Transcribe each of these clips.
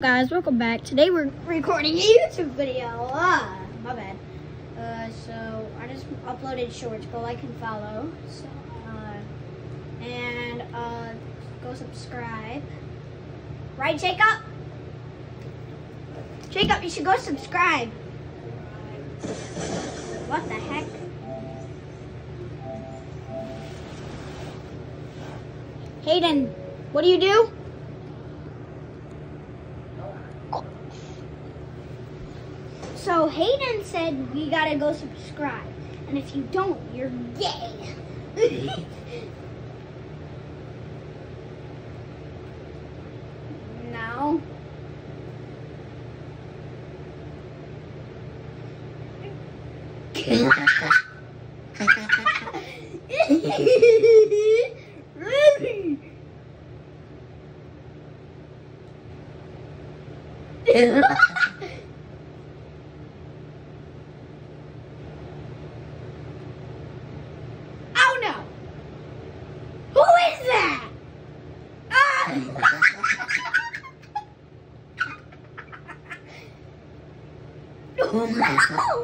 guys welcome back. Today we're recording a youtube video. Ah my bad. Uh so i just uploaded shorts go like and follow so uh and uh go subscribe. Right jacob? Jacob you should go subscribe. What the heck? Hayden what do you do So Hayden said we gotta go subscribe. And if you don't, you're gay. no. Oh no! Who is that? Ah!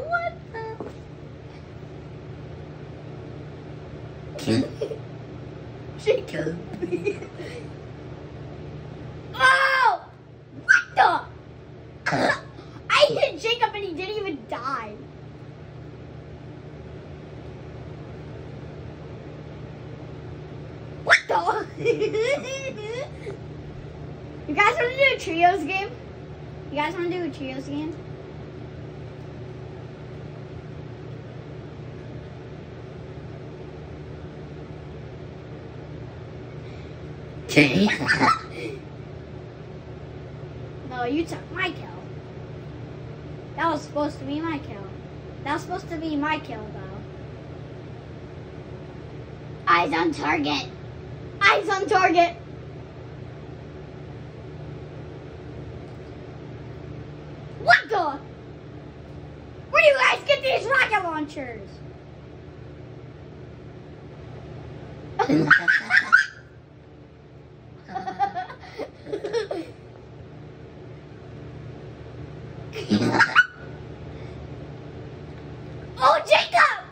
what the? Jacob. oh! What the? I hit Jacob and he didn't even die. What the? you guys want to do a trios game? You guys want to do a trios game? No, you took my kill. That was supposed to be my kill. That was supposed to be my kill, though. Eyes on target. Eyes on target. What the? Where do you guys get these rocket launchers? oh, Jacob!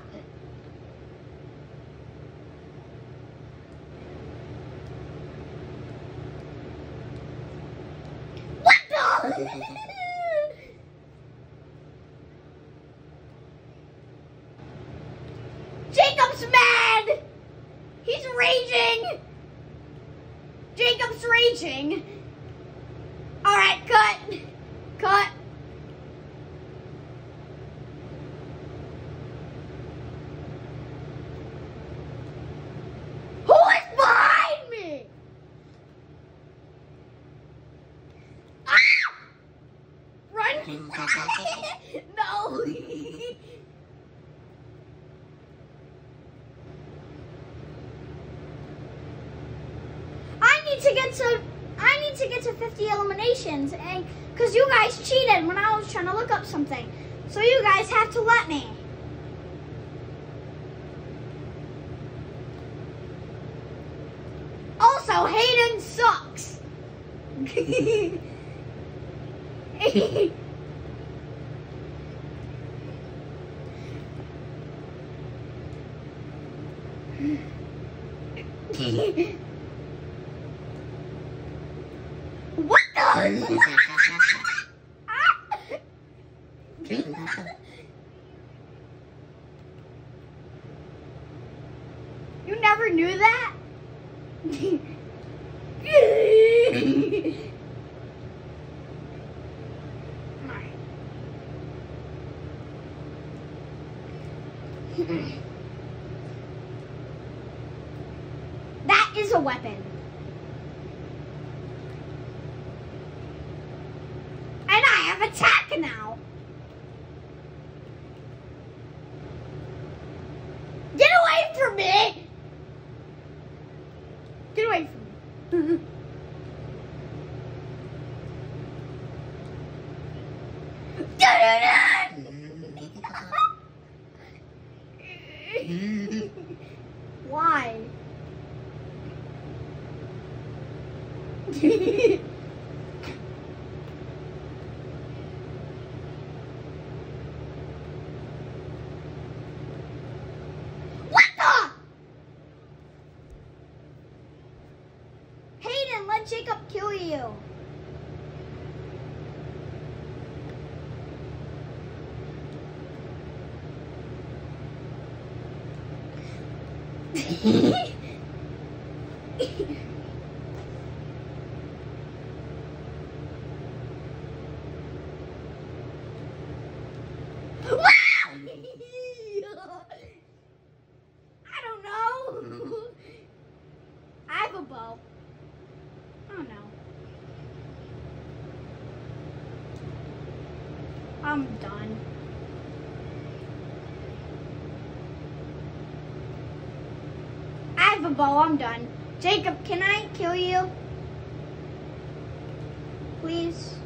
What the? Jacob's mad! He's raging! Jacob's raging! Alright, cut! Cut! Who is behind me? Ah! Run! no! I need to get to I need to get to 50 and cuz you guys cheated when I was trying to look up something. So you guys have to let me. Also, Hayden sucks. what the? you never knew that? That is a weapon. And I have attack now. Get away from me! Get away from me. Why? I'm done. I have a bow, I'm done. Jacob, can I kill you? Please?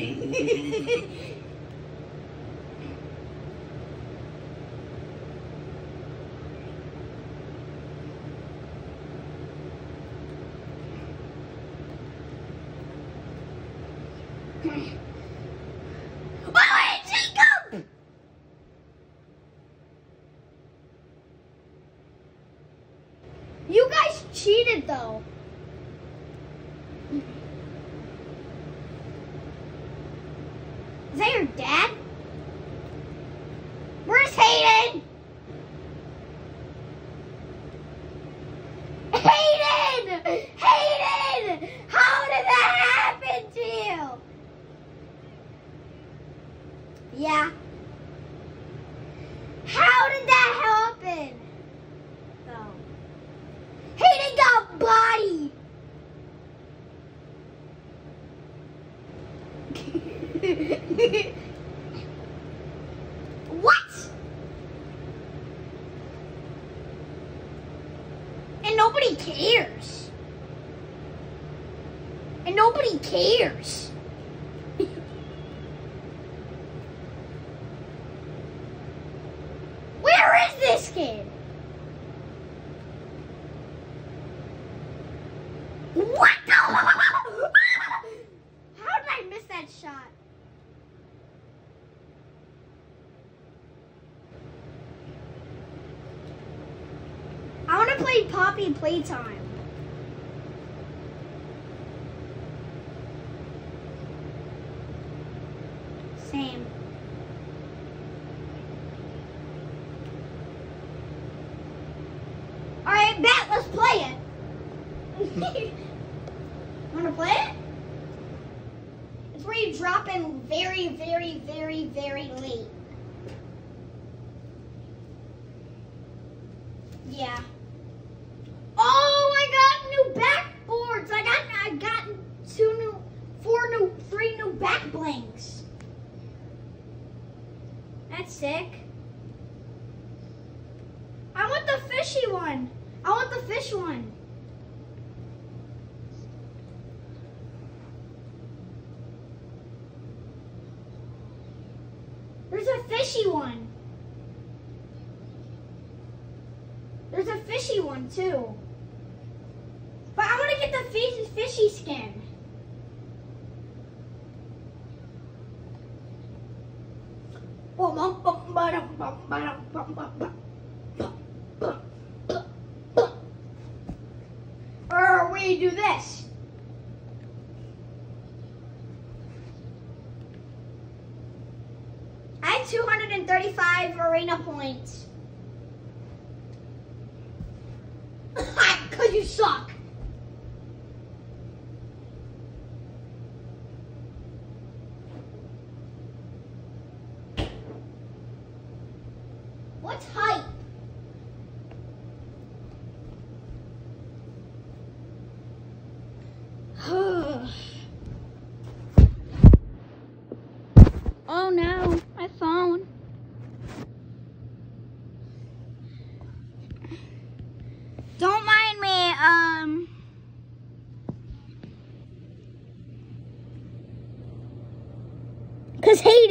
Maybe. You guys cheated though. cares? sick. I want the fishy one. I want the fish one. There's a fishy one. There's a fishy one too. But I want to get the fishy skin. Or we do this. I have 235 arena points. Because you suck.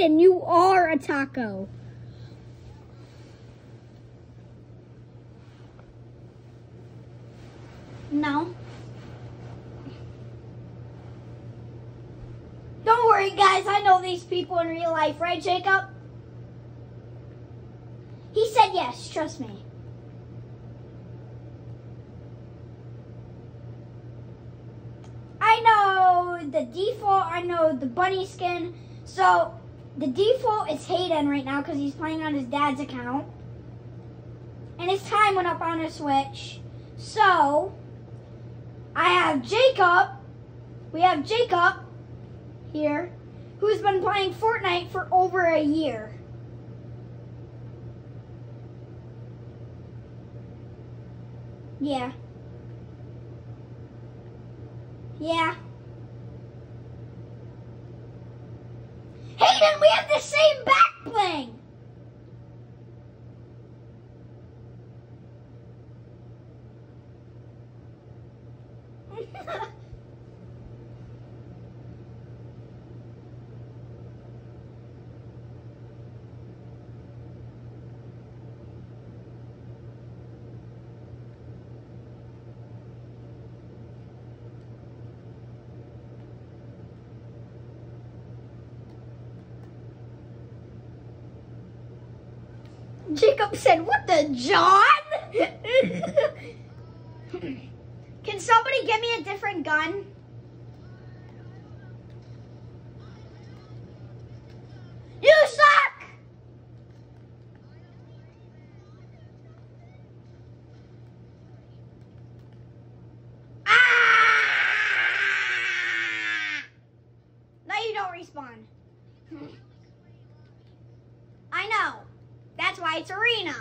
Hayden, you are a taco. No. Don't worry, guys. I know these people in real life, right, Jacob? He said yes. Trust me. I know the default. I know the bunny skin. So the default is Hayden right now because he's playing on his dad's account. And his time went up on a Switch. So I have Jacob. We have Jacob here, who's been playing Fortnite for over a year. Yeah. Yeah. Hayden, we have the same back Jacob said, What the John? Can somebody give me a different gun? You suck! Ah! No, you don't respawn. I know. That's why it's arena.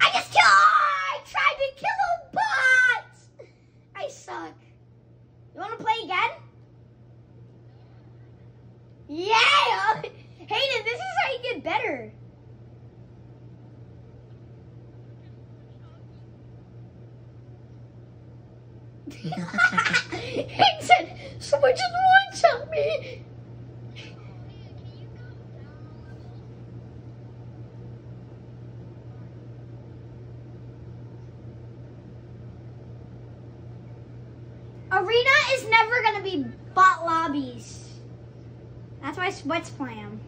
I just killed. I tried to kill a bot. I suck. You want to play again? Yeah. Hayden, this is how you get better. Hayden said, someone just one shot me. Arena is never gonna be bot lobbies. That's why Sweats play 'em.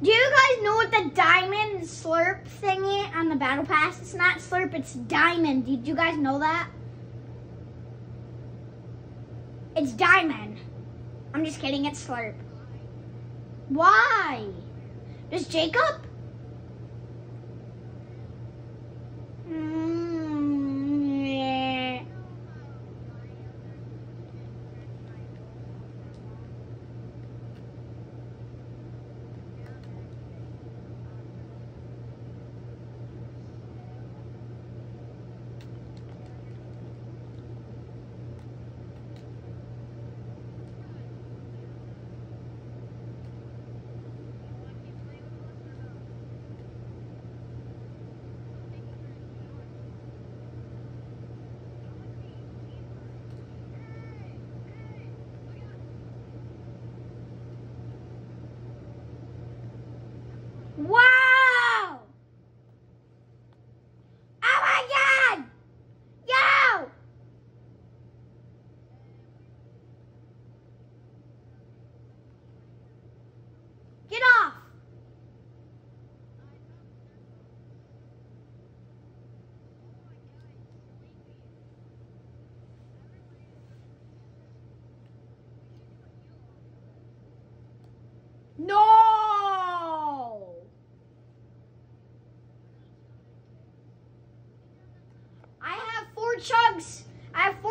Do you guys know what the diamond slurp thingy on the battle pass? It's not slurp, it's diamond. Did you guys know that? It's diamond. I'm just kidding, it's slurp. Why? Does Jacob?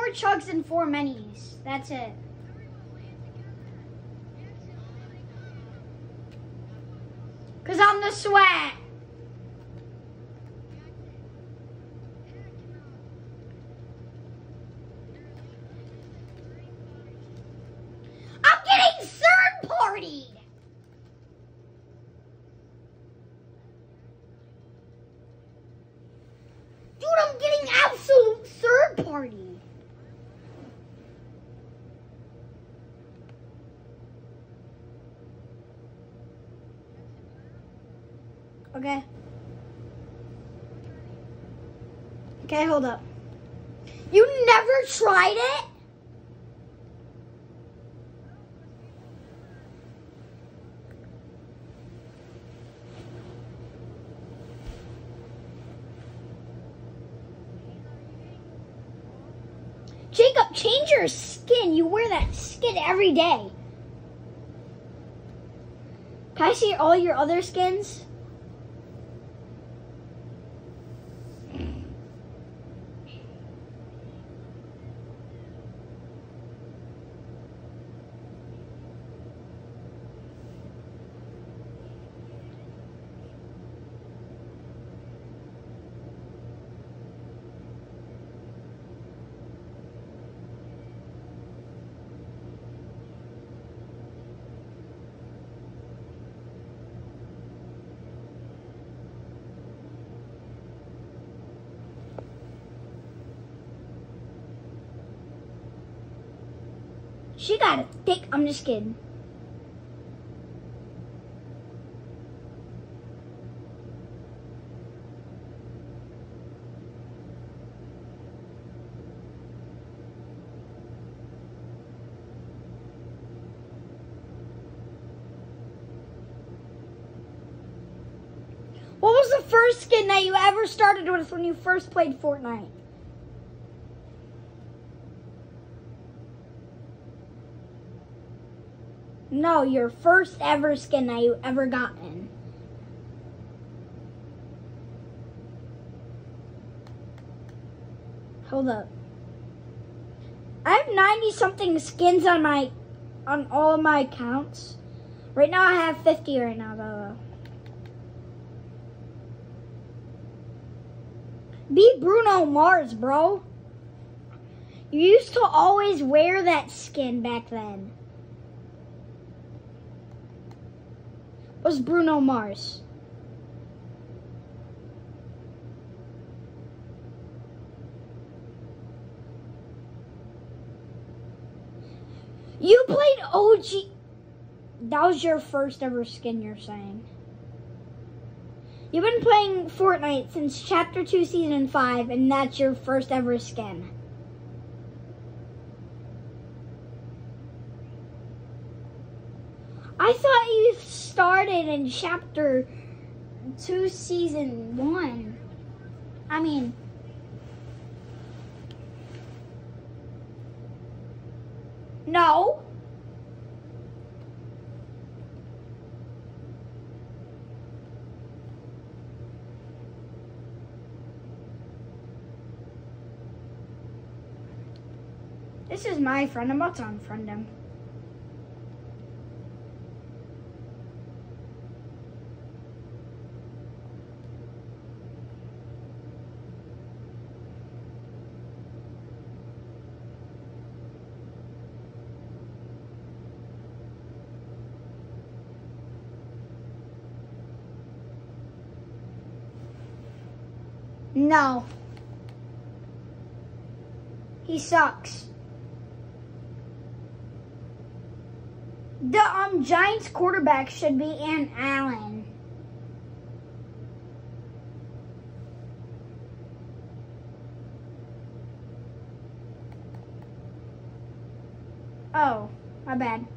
Four chugs and four minis. That's it. Cause I'm the sweat. I'm getting third party. Dude, I'm getting absolute third party. Okay. Okay, hold up. You never tried it? Jacob, change your skin. You wear that skin every day. Can I see all your other skins? She got a thick. I'm just kidding. What was the first skin that you ever started with when you first played Fortnite? No, your first ever skin that you ever gotten. Hold up. I have 90 something skins on my on all of my accounts. Right now I have 50 right now though. Be Bruno Mars, bro. You used to always wear that skin back then. Was Bruno Mars. You played OG. That was your first ever skin, you're saying. You've been playing Fortnite since Chapter 2, Season 5, and that's your first ever skin. I thought you started in Chapter 2, Season 1. I mean... No. This is my friend. I'm about to unfriend him. No. He sucks. The um Giants quarterback should be Ant Allen. Oh, my bad.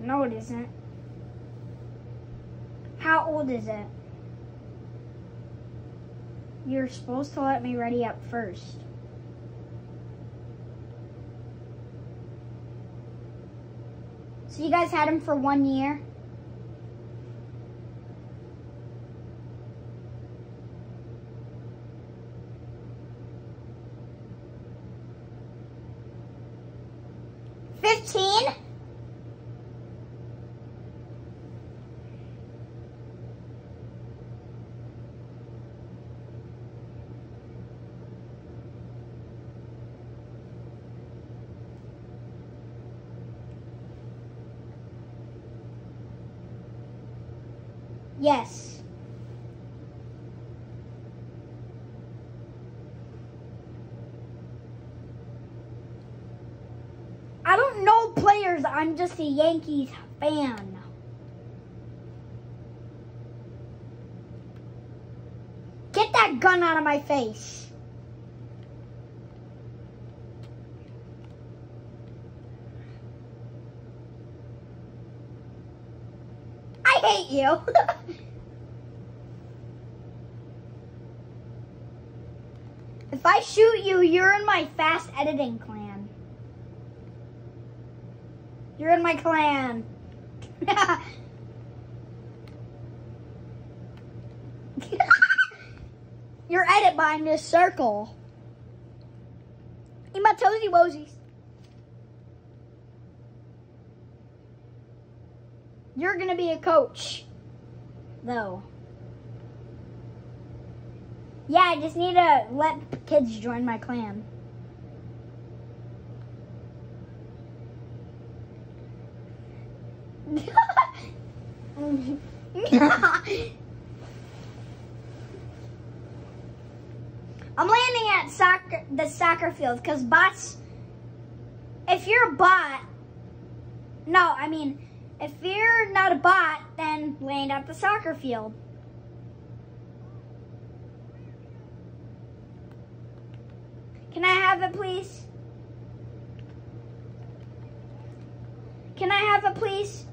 No, it isn't. How old is it? You're supposed to let me ready up first. So you guys had him for one year? 15? Yes. I don't know players. I'm just a Yankees fan. Get that gun out of my face. I hate you. if I shoot you, you're in my fast editing clan. You're in my clan. Your edit behind this circle. In my toesy woesies. You're gonna be a coach, though. Yeah, I just need to let kids join my clan. I'm landing at soccer, the soccer field because bots. If you're a bot, no, I mean, if you're not a bot, then land at the soccer field. Can I have it, please? Can I have it, please?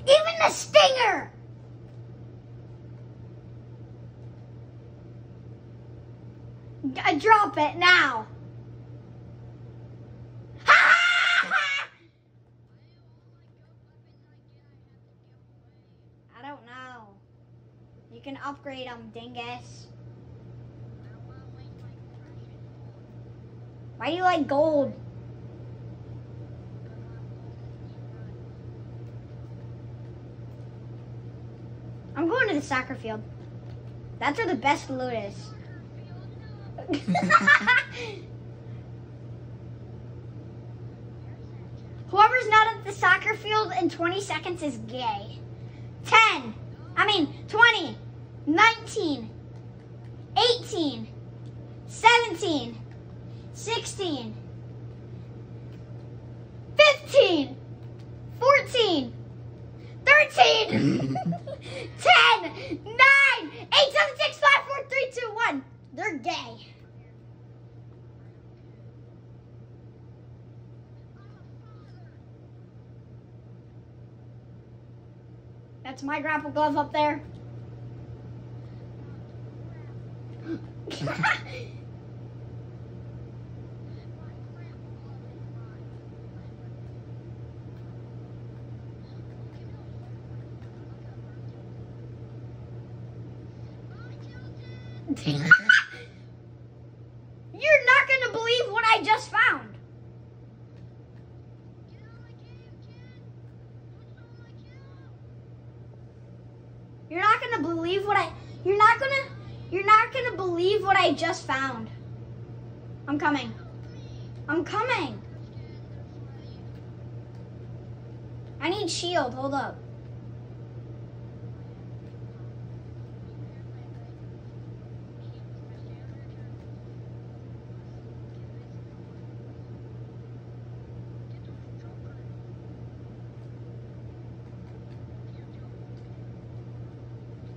Even the stinger! I drop it now. I don't know. You dingus. Why do you like gold? I'm going to the soccer field. That's where the best loot is. Whoever's not at the soccer field in 20 seconds is gay. 10, I mean 20, 19, 18, 17, 16, 15, 14, 13, 10, 9, 8, 7, 6, 5, 4, 3, 2, 1. They're gay. That's my grapple glove up there. You're not going to believe what I just found. You're not going to believe what I You're not going to You're not to believe what I just found. I'm coming. I'm coming. I need shield. Hold up.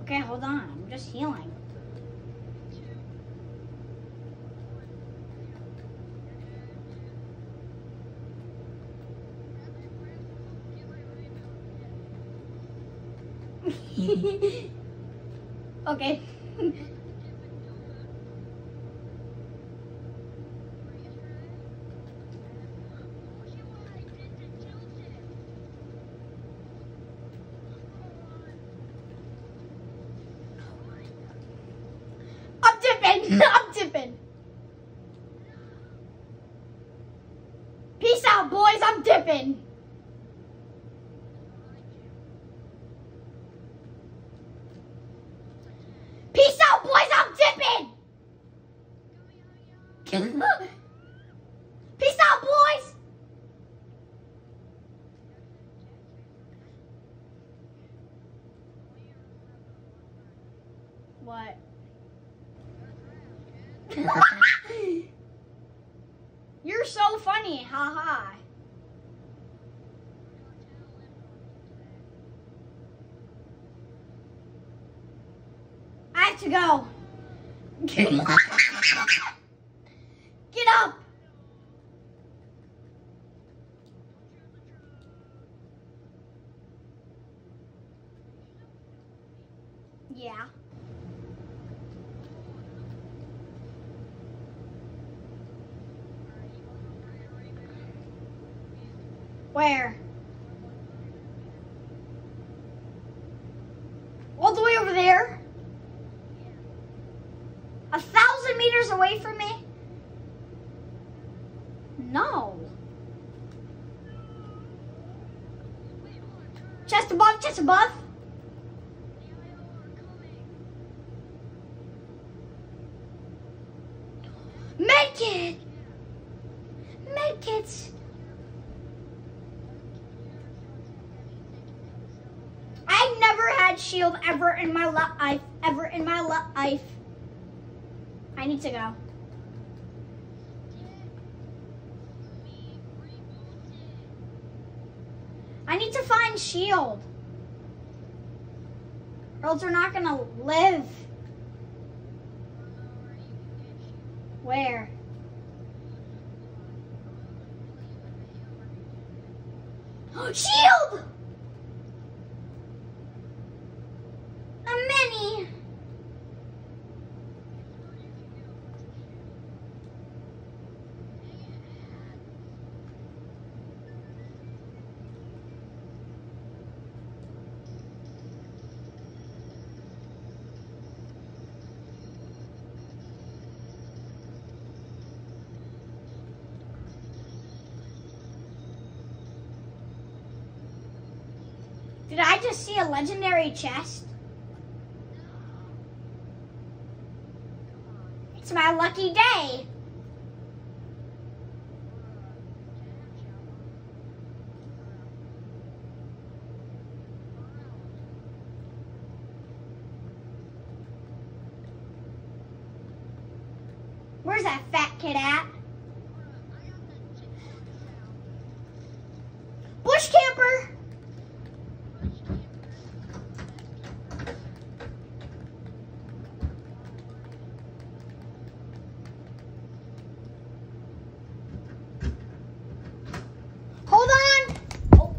Okay, hold on. I'm just healing. okay. I'm dipping. I'm dipping. dipping. Peace out, boys. I'm dipping. Peace out, boys. What? You're so funny, haha. I have to go. Get up. Yeah. Where? All the way over there? A thousand meters away from me? No. Chest above, chest above. Medkit! Medkits! I've never had shield ever in my life. Ever in my life. I need to go. I need to find shield. Or else we're not gonna live. Where? Shield! A mini. Did I just a legendary chest? It's my lucky day. Where's that fat kid at? Bush camper. Hold on. Oh.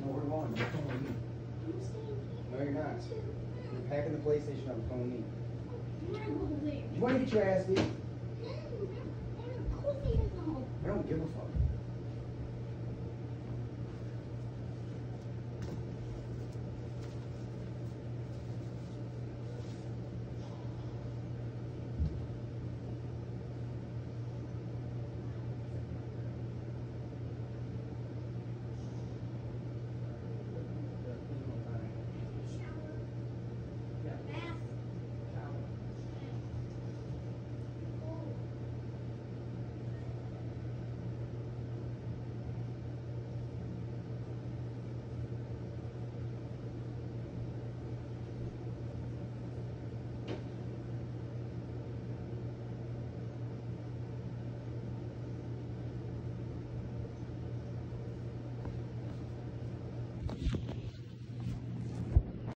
No, we're going. You're calling me. No, you're not. You're packing the PlayStation up and calling me. You want to get your ass beat? I don't give a fuck.